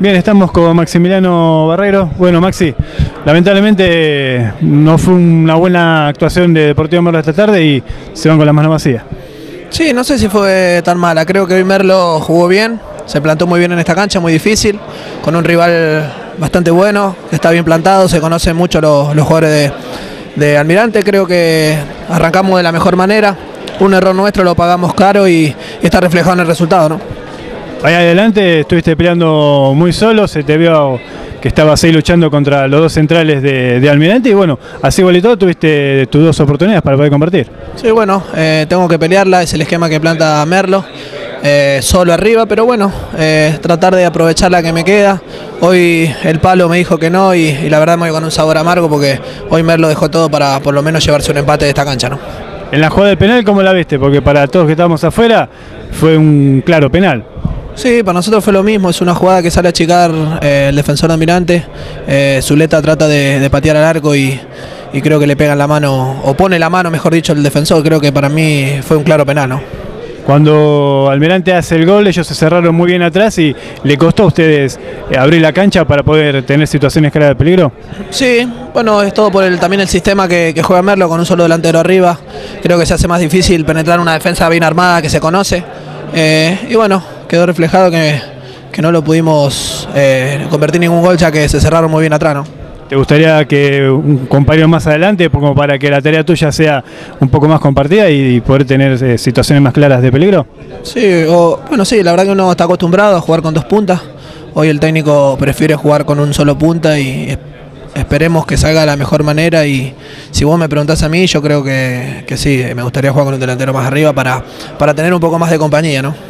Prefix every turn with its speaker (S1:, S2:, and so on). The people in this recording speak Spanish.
S1: Bien, estamos con Maximiliano Barrero. Bueno, Maxi, lamentablemente no fue una buena actuación de Deportivo Merlo esta tarde y se van con las manos vacías.
S2: Sí, no sé si fue tan mala. Creo que hoy Merlo jugó bien, se plantó muy bien en esta cancha, muy difícil, con un rival bastante bueno, está bien plantado, se conocen mucho los, jugadores de, de Almirante. Creo que arrancamos de la mejor manera. Un error nuestro lo pagamos caro y, y está reflejado en el resultado, ¿no?
S1: Ahí adelante estuviste peleando muy solo, se te vio que estabas ahí luchando contra los dos centrales de, de Almirante y bueno, así igual y todo tuviste tus dos oportunidades para poder compartir.
S2: Sí, bueno, eh, tengo que pelearla, es el esquema que planta Merlo, eh, solo arriba, pero bueno, eh, tratar de aprovechar la que me queda. Hoy el palo me dijo que no y, y la verdad me voy con un sabor amargo porque hoy Merlo dejó todo para por lo menos llevarse un empate de esta cancha, ¿no?
S1: En la jugada del penal, ¿cómo la viste? Porque para todos que estábamos afuera fue un claro penal.
S2: Sí, para nosotros fue lo mismo, es una jugada que sale a achicar eh, el defensor de Almirante, eh, Zuleta trata de, de, patear al arco y, y, creo que le pegan la mano, o pone la mano, mejor dicho, el defensor, creo que para mí fue un claro penal, ¿no?
S1: Cuando Almirante hace el gol, ellos se cerraron muy bien atrás y le costó a ustedes eh, abrir la cancha para poder tener situaciones claras de peligro.
S2: Sí, bueno, es todo por el, también el sistema que, que juega Merlo con un solo delantero arriba. Creo que se hace más difícil penetrar una defensa bien armada que se conoce. Eh, y bueno, quedó reflejado que, que no lo pudimos eh, convertir en ningún gol ya que se cerraron muy bien atrás, ¿no?
S1: ¿Te gustaría que un compañero más adelante, como para que la tarea tuya sea un poco más compartida y poder tener eh, situaciones más claras de peligro?
S2: Sí, o, bueno, sí, la verdad que uno está acostumbrado a jugar con dos puntas. Hoy el técnico prefiere jugar con un solo punta y esperemos que salga de la mejor manera y si vos me preguntás a mí, yo creo que, que sí, me gustaría jugar con un delantero más arriba para, para tener un poco más de compañía, ¿no?